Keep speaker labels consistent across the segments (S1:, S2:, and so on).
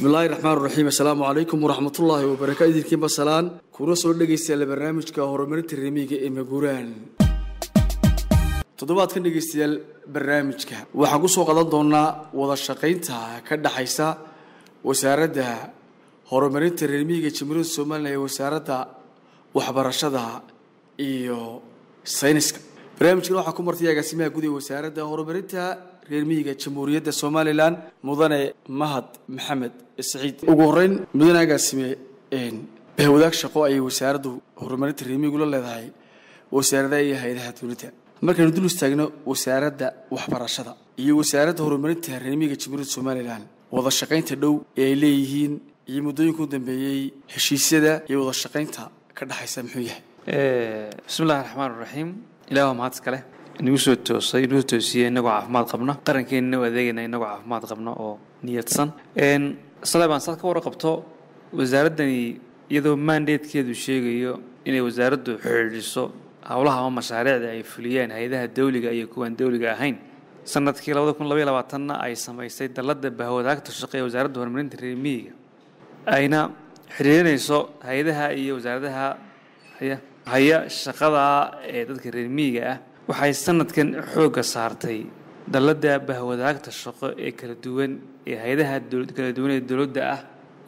S1: bismillaahi raxmaan raxiim assalaamu calaykum waraxmatullaahi wabarakaatu idinkiinba salaan kuna soo dhegaystayaal barnaamijka horumarinta remiga ee maguuraan toddobaadkan dhegaystayaal barnaamijka. Waxaan ku soo qadan doonaa wada shaqaynta ka dhaxaysa wasaaradda horumarinta remiga jamhuuriyadda somalilan ee wasaaradda waxbarashada iyo sayniska. Barnaamijkan waxaa ku martay agaasimaha guud ee wasaaradda horumarinta reer miyiga jamhuuriyadda somalilan mudane mahad maxamed saciid ugu horeyn mudane agaasime bahwadaag shaqo ayay wasaaraddu horumarinta reer miyigu la leedahay. Wasaaradaha iyo hay'adaha dowladda markaynu dul istaagno wasaaradda waxbarashada iyo wasaaradda horumarinta reer miyiga jamhuuriyadda somalilan wada shaqaynta dhow ee ay leeyihiin iyo muddooyinka dambeeyey heshiisyada iyo wada shaqaynta ka dhexaysa muxuu yahay?
S2: Bismillahi raxmaan raxiim ilaah waa mahad iskale inagu soo toosay inagu toosiyey inagoo caafimaad qabna qarankeenna u adeegayna inagoo caafimaad qabna oo niyadsan saleebaan saad ka warqabto wasaaraddani iyadoo mandatekeedu sheegayo inay wasaaraddu xidhiidhiso howlaha ama mashaariicda ay fuliyeen hay'adaha dawliga iyo kuwaan dawliga ahayn sannadkii labada labaatanna ay samaysay dalladda bahwadaagta shaqe ee wasaaradda horumarinta reer miyiga ayna xidhiidhinayso hay'adaha iyo wasaaradaha haya shaqada ee dadka reer miyiga ah waxay sanadkan xoogga saartay dalladda bahwadaagta shaqo ee kala duwan ee hay'adaha kala duwan ee dowladda ah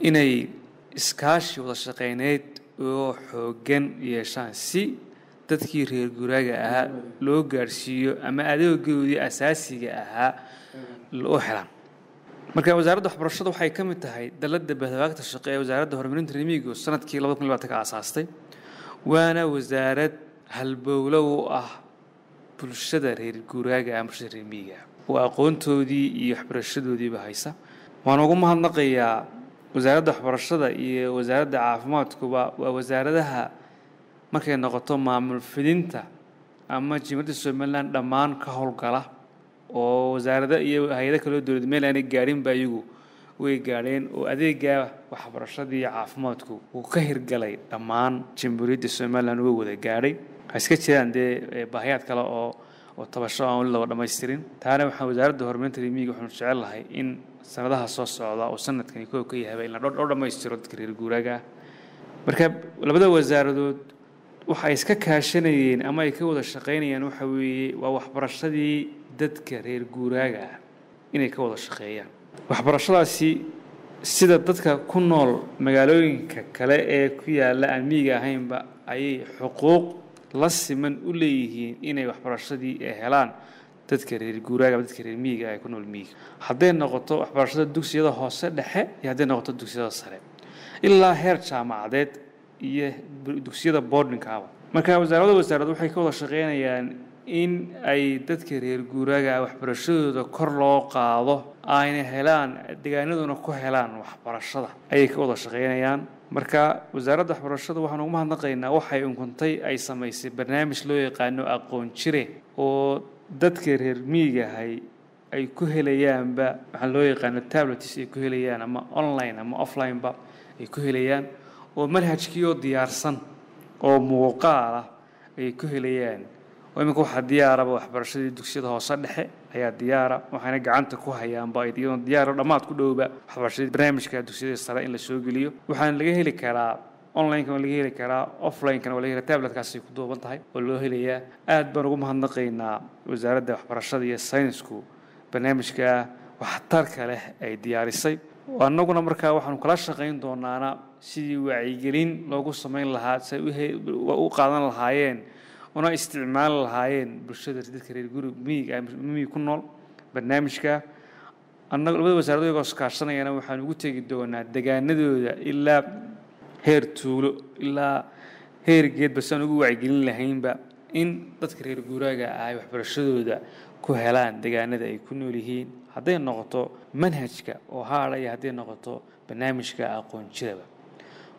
S2: inay iskaashi wada shaqayneyd oo xooggan yeeshaan si dadkii reer guraaga ahaa loo gaadhsiiyo ama adeegoodii asaasiga ahaa loo helaan. Marka wasaaradda waxbarashada waxay ka mid tahay dalladda bahwadaagta shaqo ee wasaaradda horumarinta remigo sannadkii aasaastay waana wasaarad halbowlo u ah bulshada reer guuraaga ah bulshada reer miyiga. Oo aqoontoodii iyo waxbarashadoodiiba haysa. Waan ugu mahadnaqayaa wasaaradda waxbarashada iyo wasaaradda caafimaadkuba waa wasaaradaha markay noqoto maamul fidinta ama jimhuriyadda somalilan dhammaan ka howlgala oo wasaarado iyo hay'ado kaloo dowlad meel aanay gaadhinba iyagu way gaadheen oo adeega waxbarashada iyo caafimaadku uu ka hirgalay dhammaan jamhuuriyadda somalilan uga wada gaadhay waxay iska jiraan dee baahiyaad kale oo oo tabasho aan weli laba dhammaystirin taana waxaan wasaaradda horumarinta remiga waxaanu jecel in sanadaha soo socda oo sanadkani koob ka yahaba in la dhoo dhammaystiro dadka reer guuraaga. Marka labada wasaaradood waxay iska kaashanayeen ama ay ka wada shaqaynayaan waxa weeye waa waxbarashadii dadka reer guuraaga inay ka wada shaqeeyaan. Waxbarashadaasi sida dadka ku nool magaalooyinka kale ee ku yaalla aan miyiga ahaynba ayay xuquuq la siman u leeyihiin inay waxbarashadii helaan dadka reer guuraaga ama dadka reer miyiga ay ku nool miyiga. Hadday noqoto waxbarashada dugsiyada hoose dhexe iyo hadday noqoto dugsiyada sare. Ilaa heer jaamacadeed iyo dugsiyada boardingkaaba. Marka wasaaradda wasaarad waxay ka wada shaqaynayaan in ay dadka reer guuraaga waxbarashadooda kor loo qaado ayna helaan deegaanaduna ku helaan waxbarashada. Ayay ka wada shaqaynayaan. Marka wasaaradda waxbarashada waxaan ugu mahadnaqaynaa waxay unkuntay ay samaysay barnaamij loo yaqaano aqoon jire oo dadka reer miyigahay ay ku helayaanba waxaa loo yaqaano tablets ay ku helayaan ama online ama offlineba ay ku helayaan oo manhajkii oo diyaarsan oo muuqaal ah ayay ku helayaan oo iminka waxaa diyaaraba waxbarashadii dugsiyada hoose dhexe? Ayaa diyaara. Waxayna gacanta ku hayaanba iyadoo diyaaro dhammaad ku dhowba waxbarashadii barnaamijka dugsiyada sare in la geliyo. Waxaana laga heli karaa onlinekana waa laga heli karaa offlinekana waa laga heli tabletkaasay ku duuban tahay oo loo helayaa. Aad baan ugu mahadnaqaynaa wasaaradda waxbarashada iyo saynisku barnaamijka. Waxtarka leh ay diyaarisay. Annaguna markaa waxaanu kala shaqayn doonaana sidii wacyigelin loogu samayn lahaa say u qaadan lahaayeen una isticmaali lahaayeen bulshada dadka reer guri miyiga miyig ku nool barnaamijka. Annaga labada wasaarado iyagoo iskaashanayana waxaan ugu tegi doonaa degaanadooda ilaa heer tuulo ilaa heer geedba si aan ugu wacyigelin lahaynba in dadka reer guuraaga ay waxbarashadooda ku helaan degaanada ay ku nool yihiin. Hadday noqoto manhajka oo haadha hadday noqoto barnaamijka aqoon jiraba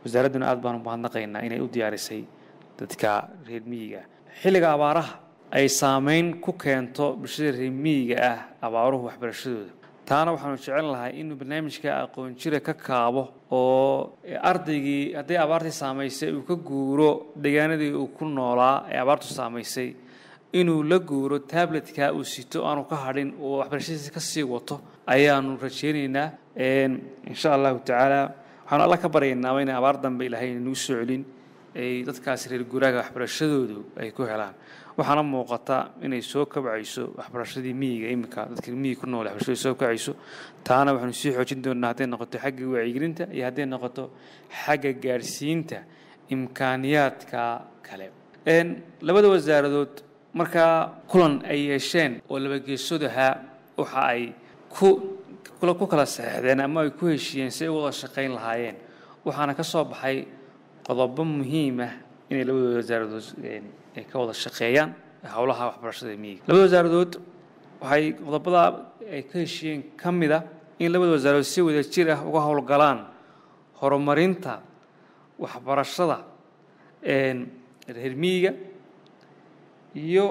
S2: wasaaradduna baan u mahadnaqaynaa inay u diyaarisay dadka reer miyiga xilliga abaaraha ay saameyn ku keento bulshada reer miyiga ah abaaruhu waxbarashadooda. Taana waxaanu jecel lahay inuu barnaamijka aqoon jira ka kaabo oo ardaygii hadday abaartii saamaysay uu ka guuro deegaanadii uu ku noolaa ee abaartu saamaysay inuu la guuro tabletka uu sito aanu ka hadhin oo waxbarashadiisa ka sii wato ayaanu rajaynaynaa. Insha allahu tacaala waxaanu alla ka baryaynaa inay abaar dambe ilaahay nagu soo celin ay dadkaas reer guuraaga waxbarashadoodu ay ku helaan. Waxaana muuqata inay soo kabcayso waxbarashadii miyiga iminka dadka miyiga ku nool waxbarashadii soo kabcayso. Taana waxaanu sii xoojin doonaa hadday noqoto xagga wacyigelinta iyo hadday noqoto xagga gaadhsiinta imkaaniyaadka kale. Labada wasaaradood markaa kulan ay yeesheen oo labageesood ahaa waxa ay ku ku kala saxeexdeen ama ay ku heshiiyeen si ay u wada shaqayn lahaayeen. Waxaana ka soo baxay qodobo muhiim ah inay labada wasaaradood ka wada shaqeeyaan howlaha waxbarashada miyiga. Labada wasaaradood waxay qodobada ay ka heshiiyeen ka mid ah in labada wasaaradood si wada jir ah uga howlgalaan horumarinta waxbarashada reer miyiga iyo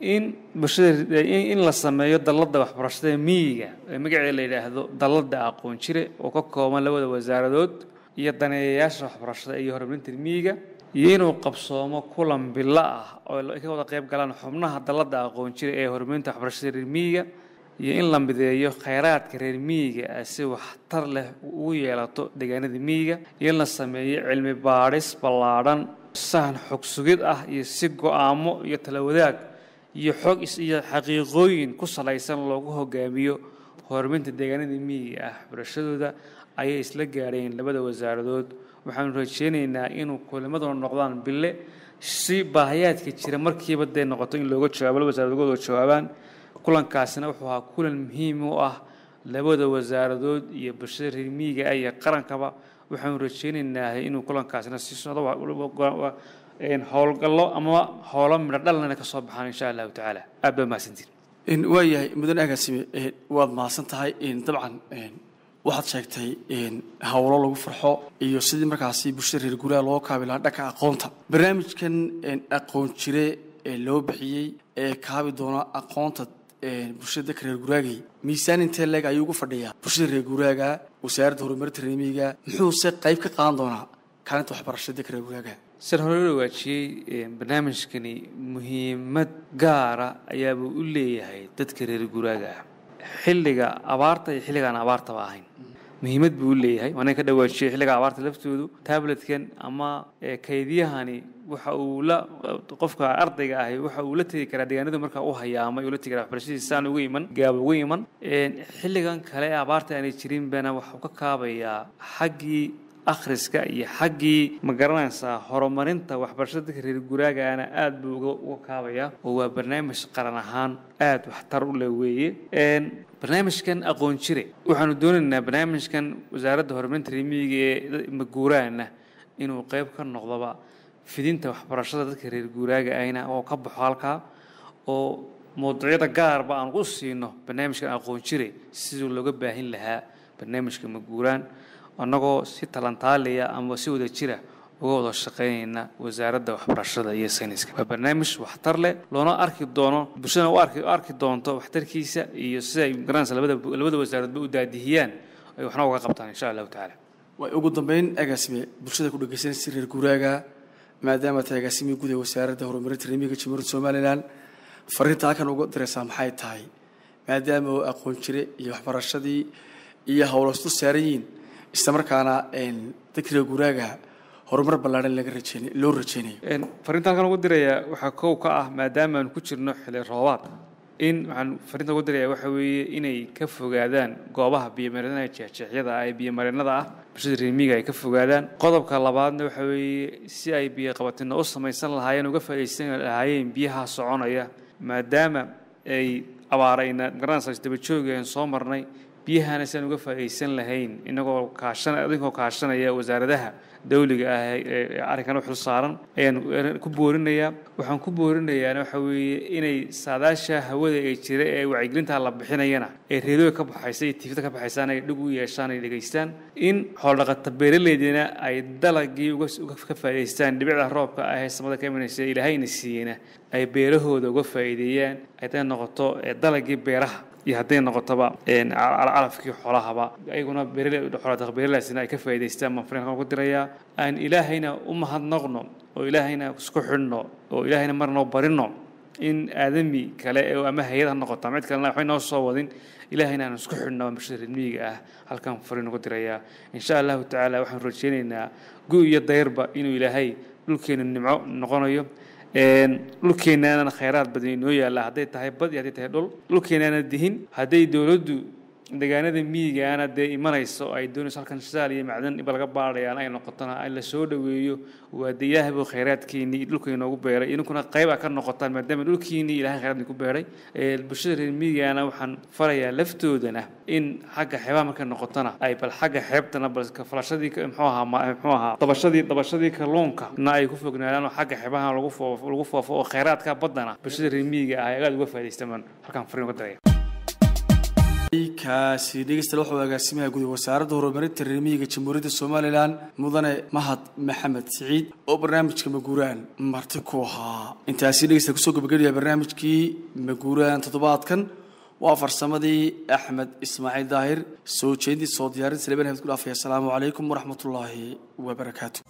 S2: in bulshada in la sameeyo dalladda waxbarashada miyiga ee la yidhaahdo dalladda aqoon jire oo ka kooban labada wasaaradood iyo daneeyayaasha waxbarashada iyo horumarinta miyiga iyo inuu qabsoomo kulan bilo ah oo ka wada qayb galaan xubnaha dalladda aqoon jire ee horumarinta waxbarashada reer miyiga iyo in la mideeyo khayraadka reer miyiga si waxtar leh ugu yeelato deegaanada miyiga iyo in la sameeyo cilmi baadhis ballaadhan sahan xog sugid ah iyo si go'aamo iyo tala wadaag iyo xog iyo xaqiiqooyin ku salaysan loogu hogaamiyo horumarinta deegaanada miyiga ah waxbarashadooda ayay isla gaadheen labada wasaaradood waxaanu rajeynaynaa inuu kulimaduna noqdaan bille. Si baahayaadka jira markiiba dee noqoto in looga jawaabo laba wasaaradood oo jawaabaan. Kulankaasina wuxuu ahaa kulan muhiim u ah labada wasaaradood iyo bulshada reer miyiga iyo qarankaba. Waxaanu rajeynaynaa inuu kulankaasina si socdo howlgallo ama howlo midho dhalnana ka soo baxaan insha allahu tacaala. Aad baa mahadsantiin
S1: waayahay mudan agaasime waad mahadsan tahay dabcan waxaad sheegtay howlo lagu farxo iyo sidii markaasi bulshada reer guuraha loo kaabi lahaa dhanka aqoonta. Barnaamijkan aqoon jire ee loo bixiyey ee kaabi doona aqoonta bulshada dadka reer guuraagay miisaan intee leeg ayuu ugu fadhiyaa. Bulshada reer guuraaga wasaaradda horumarinta reermiyiga muxuuse qayb ka qaadan doonaa kaalinta waxbarashada dadka reer guuraaga
S2: sir hore la waajiyey barnaamijkani muhiimad gaara ayaabuu u leeyahay dadka reer guuraaga ah xilliga abaarta iyo xilligaan abaartaba ahayn. Muhiimad buu u leeyahay. Waana ka dhawaajiyey xilliga abaarta laftoodu. Tabletkan ama kaydiyahani waxa uu la qofka ardayga ahi waxa uu la tegi karaa deegaanadu marka u hayaamay uu la tegi karaa waxbarashadiisa aan uga iman gaab uga iman. Xilligan kale ee abaarta aanay jirin bana waxuu ka kaabayaa xaggii akhriska iyo xaggii. Ma garanaysaa horumarinta waxbarashada? Dadka reer guraagaana aad buu uga kaabayaa oo waa barnaamij qaran ahaan aad waxtar u leh weeye. Barnaamijkan aqoon jire. Waxaanu doonaynaa barnaamijkan wasaaradda horumarinta reemiyiga ee maguuraana inuu qayb ka noqdoba fidinta waxbarashada dadka reer guuraaga ahna oo ka baxo halkaa. Oo mawduucyada gaarba aan u siino barnaamijkan aqoon jire. Sidii looga baahin lahaa barnaamijka maguuraan annagoo si talantaaliya ama si wada jira uga wada shaqaynayna wasaaradda waxbarashada iyo sayniska. Waa barnaamij waxtar leh loona arki doono bulshadana u arki doonto waxtarkiisa iyo sida ay garanaysa labada wasaaradba u daadihiyaan ay waxna uga qabtaan insha allahu tacaala.
S1: Way ugu dambeyn agaasime bulshada ku dhegeysanaysa reer guuraaga maadaama tahay agaasimihii guud ee wasaaradda horumarinta reemiga jamhuuriyadda somalilan. Fariinta halkan uga diraysaa maxay tahay? Maadaama oo aqoon jire iyo waxbarashadii iyo howlastu saaran yihiin islamarkaana dadka reer guuraaga horumar ballaadhan laga rajeyn loo rajeynayo.
S2: Fariinta halkan ugu dirayaa waxaa kow ka ah maadaama aan ku jirno xilli roobaad. In waxaan fariinta ugu dirayaa waxa weeye inay ka fogaadaan goobaha biyomareenada jeexjeexyada ah ee biyomareennada ah bulshada reemiga ay ka fogaadaan. Qodobka labaadna waxa weeye si ay biyoqabatina u samaysan lahaayeen uga faa'iidaysan lahaayeen biyaha soconaya maadaama ay abaarayna magaranaysa isdabajoogaan soo marnay biyahana si aan uga faa'iidaysan lahayn inagoo kaashan idinkoo kaashanaya wasaaradaha dawliga ah ee arrinkan u xil saaran ayaan ku boorinayaa. Waxaan ku boorinayaana waxa weeye inay saadaasha hawada ee jira ee wacyigelinta la bixinayana ee reedooga ka baxaysa iyo tifida ka baxaysaan ay dhig u yeeshaan ay dhegaystaan in xoolodhaqata beeraleydina ay dalagii ka faa'iidaystaan dhibicda roobka ah ee samada ka imanaysa ilaahayna siiyeyna ay beerahooda uga faa'iideeyaan hadday noqoto dalagii beeraha iyo hadday noqotoba calafkii xoolahaba. Ayaguna beeralaasina ay ka faa'idaystaan baan ugu dirayaa aan ilaahayna u mahadnaqno oo ilaahayna isku xidhno oo ilaahayna marnoo barino in aadami kale ama hay'ad ha noqota mid kalena waxbay noo soo wadin ilahay inaan isku xidhno bulshada reer miyiga ah halkan fariin ugu dirayaa insha allahu tacaala waxaan rajeynaynaa gu iyo dayrba inuu ilaahay dhulkeena nimco noqonayo dhulkeenaana khayraad badan inoo yaalla hadday tahay bad iyo hadday tahay dhul dhulkeenaana dihin hadday dowladdu deegaanada miyigaana dee imanayso ay doonayso halkan shidaal iyo macdan iba laga baadhayaan ay noqotona la soo dhoweeyo waa buu khayraadkeenii dhulka inoogu beeray idinkuna qayb a ka noqotaan maadaama dhulkiinii ilahay khayraad ku beeray. Bulshada reer miyigaana waxaan farayaa laftoodana in xagga xeebaha markay noqotona ay bal xagga xeebtana bal falashadii muxuu ahaa muxuu ahaa dabashadii dabashadii kalluunka na ay ku fognaadaan oo xagga xeebaha lagu foofo lagu foofo oo khayraadka baddana bulshada reer miyiga ah ay aad uga faa'iidaystamaan halkan fariin uga diraya
S1: kaasi dhegeystayaal wuxuu agaasimaha guud wasaaradda horumarinta reer miyiga jamhuuriyadda somalilan mudane mahad maxamed siciid oo barnaamijka maguuraan marti ku ahaa. Intaasi dhegeysta ku soo gabageliya barnaamijkii maguuraan toddobaadkan waa farsamadii axmed ismaaciil daahir. Soo jeedintii soo diyaarinta leban hamid ku dhaafaya asalaamu calaykum waraxmatullaahi wabarakaatu